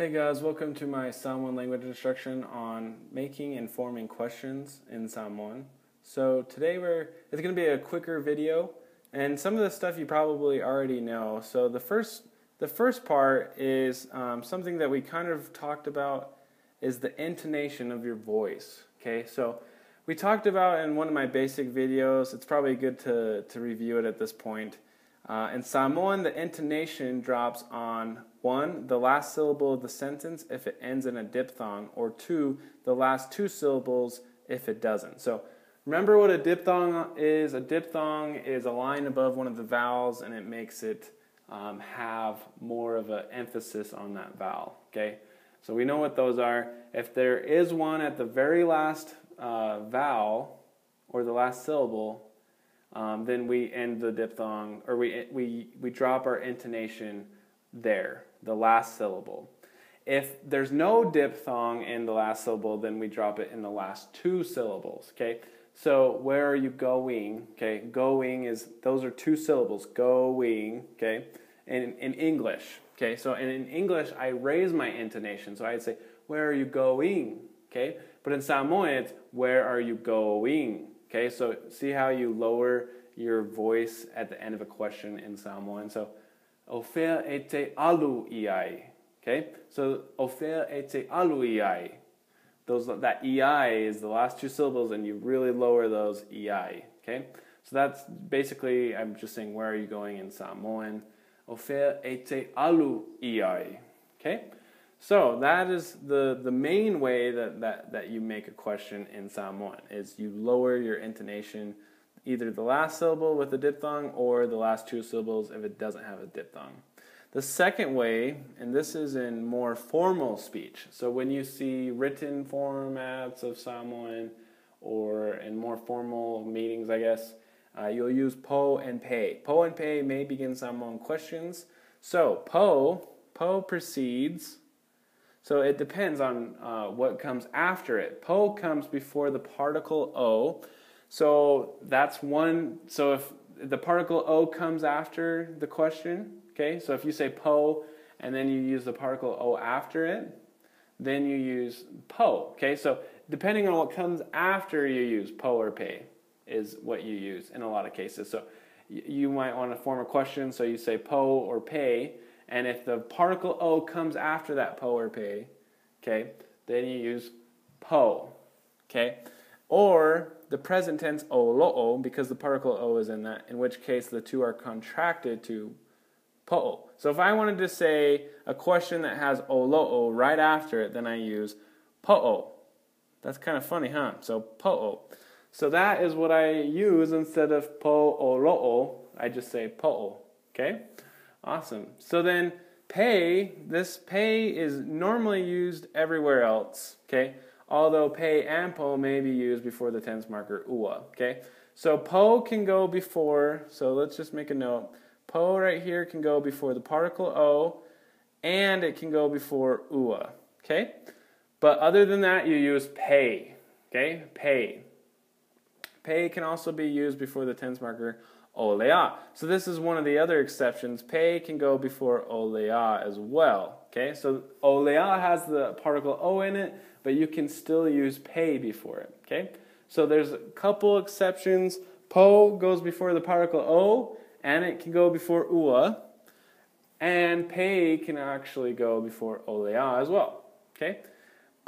Hey guys, welcome to my Samoan language instruction on making and forming questions in Samoan. So today we're it's going to be a quicker video and some of the stuff you probably already know. So the first the first part is um, something that we kind of talked about is the intonation of your voice. Okay, so we talked about in one of my basic videos. It's probably good to to review it at this point. Uh, in Samoan, the intonation drops on one, the last syllable of the sentence if it ends in a diphthong, or two, the last two syllables if it doesn't. So remember what a diphthong is. A diphthong is a line above one of the vowels and it makes it um, have more of an emphasis on that vowel. Okay, so we know what those are. If there is one at the very last uh, vowel or the last syllable, um, then we end the diphthong or we, we, we drop our intonation there, the last syllable. If there's no diphthong in the last syllable, then we drop it in the last two syllables. Okay, so where are you going? Okay, going is those are two syllables. Going. Okay, in in English. Okay, so and in English I raise my intonation, so I'd say where are you going? Okay, but in Samoan it's where are you going? Okay, so see how you lower your voice at the end of a question in Samoan. So, ofer ete alu iai. Okay, so ofer ete alu iai. Those that ei is the last two syllables, and you really lower those ei. Okay, so that's basically I'm just saying where are you going in Samoan. Ofer ete alu iai. Okay. So that is the, the main way that, that, that you make a question in Samoan is you lower your intonation, either the last syllable with a diphthong or the last two syllables if it doesn't have a diphthong. The second way, and this is in more formal speech, so when you see written formats of Samoan or in more formal meetings, I guess, uh, you'll use po and pay. Po and pay may begin Samoan questions. So po, po precedes so it depends on uh, what comes after it. Po comes before the particle o. So that's one. So if the particle o comes after the question, okay, so if you say po and then you use the particle o after it, then you use po, okay? So depending on what comes after you use po or pay is what you use in a lot of cases. So you might want to form a question, so you say po or pay and if the particle O comes after that po or pay, okay, then you use po, okay? Or the present tense o because the particle o is in that, in which case the two are contracted to po. So if I wanted to say a question that has o right after it, then I use po. That's kind of funny, huh? So po. So that is what I use instead of po o lo o. I just say po. Okay. Awesome. So then pay, this pay is normally used everywhere else, okay? Although pay and po may be used before the tense marker ua, okay? So po can go before, so let's just make a note. Po right here can go before the particle o, and it can go before ua, okay? But other than that, you use pay, okay? Pay. Pay can also be used before the tense marker olea. So this is one of the other exceptions. Pay can go before olea as well. Okay, so olea has the particle o in it, but you can still use pay before it. Okay, so there's a couple exceptions. Po goes before the particle o, and it can go before ua, and pay can actually go before olea as well. Okay.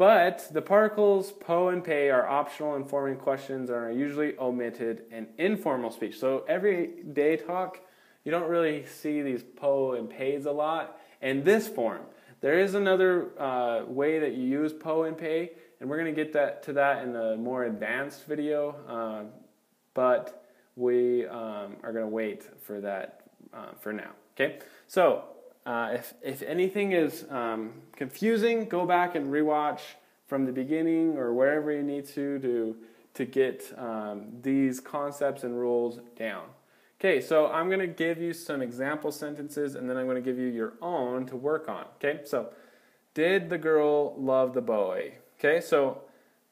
But the particles po and pay are optional in forming questions and are usually omitted in informal speech. So everyday talk, you don't really see these po and pays a lot in this form. There is another uh, way that you use po and pay, and we're going to get that to that in a more advanced video. Uh, but we um, are going to wait for that uh, for now. Okay, so uh, if, if anything is um, confusing, go back and rewatch from the beginning or wherever you need to to, to get um, these concepts and rules down. Okay, so I'm going to give you some example sentences and then I'm going to give you your own to work on. Okay, so did the girl love the boy? Okay, so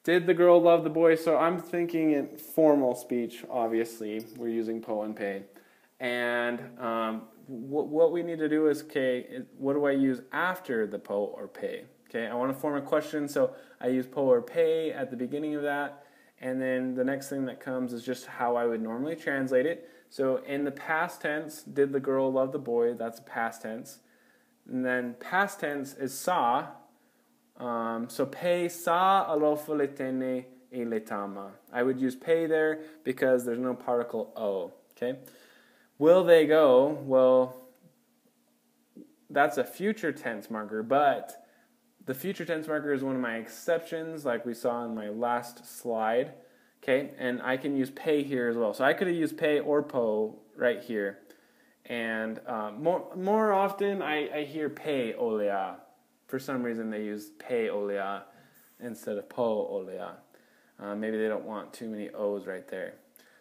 did the girl love the boy? So I'm thinking in formal speech, obviously, we're using po and pay. And um, what, what we need to do is, okay, what do I use after the po or pay? Okay, I want to form a question, so I use po or pay at the beginning of that, and then the next thing that comes is just how I would normally translate it. So in the past tense, did the girl love the boy? That's past tense. And then past tense is sa. Um, so pay sa alofoletene iletama. I would use pay there because there's no particle o. Okay. Will they go? Well, that's a future tense marker, but the future tense marker is one of my exceptions, like we saw in my last slide. Okay, and I can use pay here as well. So I could have used pay or po right here. And uh, more, more often I, I hear pay olea. For some reason they use pay olea instead of po olea. Uh, maybe they don't want too many O's right there.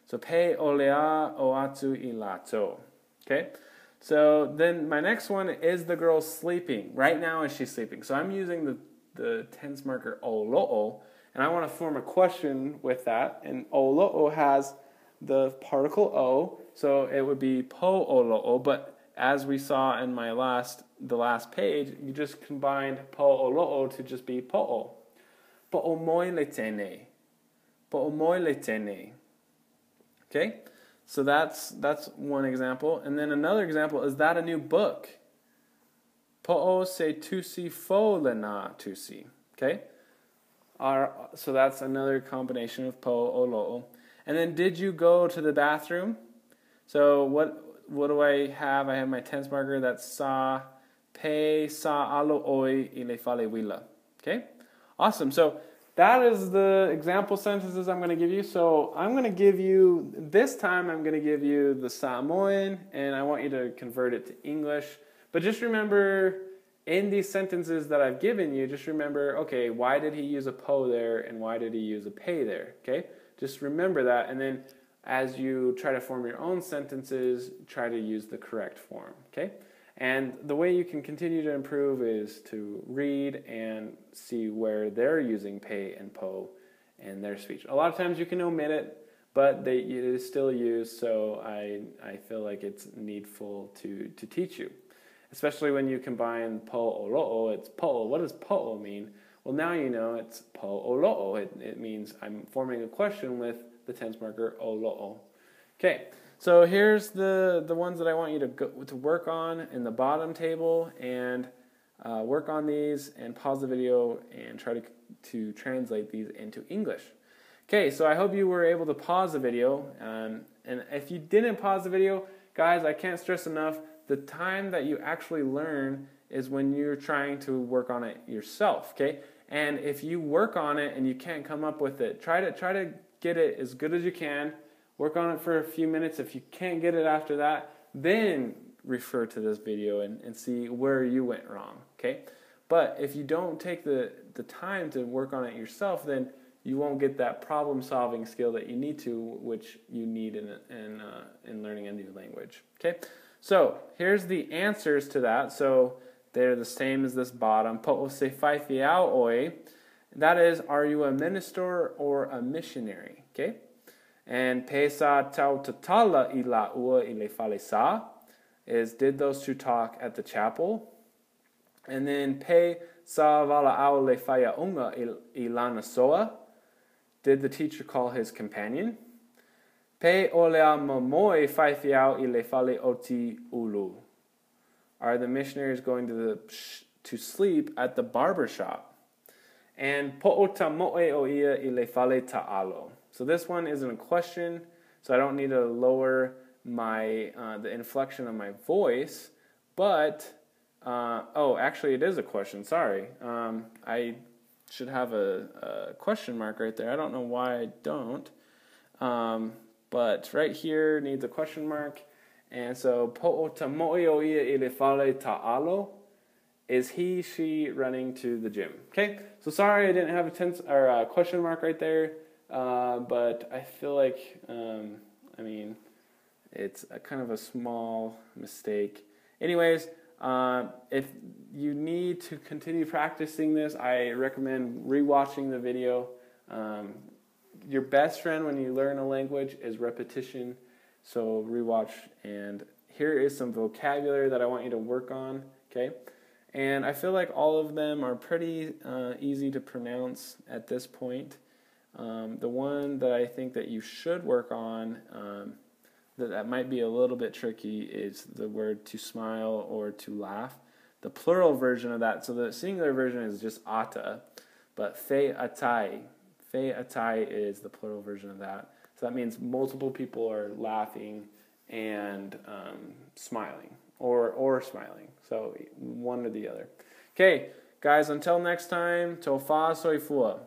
So pay olea oatsu ilato. Okay? So then my next one is the girl sleeping. Right now is she sleeping? So I'm using the, the tense marker olo'o, and I want to form a question with that. And olo'o has the particle o, so it would be po olo'o, but as we saw in my last the last page, you just combined po olo'o to just be po'o. Po'o moi le tene. Po'o moi le tene. Okay? So that's that's one example. And then another example is that a new book? Po'o se tusi fo lena tusi. Okay? Our, so that's another combination of po o lo. And then did you go to the bathroom? So what what do I have? I have my tense marker that's sa pe sa alo oi ile fale wila. Okay? Awesome. So that is the example sentences I'm going to give you. So I'm going to give you, this time I'm going to give you the Samoan, and I want you to convert it to English. But just remember, in these sentences that I've given you, just remember, okay, why did he use a po there, and why did he use a pay there? Okay? Just remember that, and then as you try to form your own sentences, try to use the correct form. Okay? And the way you can continue to improve is to read and see where they're using pay and po in their speech. A lot of times you can omit it, but they, it is still used, so I, I feel like it's needful to, to teach you. Especially when you combine po o lo'o, it's po. What does po mean? Well, now you know it's po o lo'o. It, it means I'm forming a question with the tense marker o lo'o. Okay. So here's the, the ones that I want you to, go, to work on in the bottom table and uh, work on these and pause the video and try to, to translate these into English. Okay, so I hope you were able to pause the video. Um, and if you didn't pause the video, guys, I can't stress enough the time that you actually learn is when you're trying to work on it yourself, okay? And if you work on it and you can't come up with it, try to try to get it as good as you can Work on it for a few minutes. If you can't get it after that, then refer to this video and, and see where you went wrong. Okay? But if you don't take the, the time to work on it yourself, then you won't get that problem solving skill that you need to, which you need in, in, uh, in learning a new language. Okay? So here's the answers to that. So they're the same as this bottom. Po se fai oi. That is, are you a minister or a missionary? Okay? And Pesa Tau Tatala Ila Ua Ile Falesa is did those two talk at the chapel? And then Pe Sa Vala Au Faya Unga Ilana Soa did the teacher call his companion? Pe Olea Mamoi Faifiao Ile Fale Oti Ulu. Are the missionaries going to the to sleep at the barber shop? And Po'ota Moe Oia Ile Fale Ta'alo. So this one isn't a question, so I don't need to lower my uh, the inflection of my voice. But uh, oh, actually, it is a question. Sorry, um, I should have a, a, question mark right there. I don't know why I don't. Um, but right here needs a question mark. And so po'otamo'ioia ilefale ta'alo is he, she running to the gym. Okay, so sorry I didn't have a tense or a question mark right there. Uh, but I feel like, um, I mean, it's kind of a small mistake. Anyways, uh, if you need to continue practicing this, I recommend rewatching the video. Um, your best friend when you learn a language is repetition, so rewatch and here is some vocabulary that I want you to work on, okay? And I feel like all of them are pretty uh, easy to pronounce at this point. Um, the one that I think that you should work on um, that, that might be a little bit tricky is the word to smile or to laugh. The plural version of that, so the singular version is just ata, but fe atai. Fe atai is the plural version of that. So that means multiple people are laughing and um, smiling, or or smiling. So one or the other. Okay, guys. Until next time. Tofa soifua.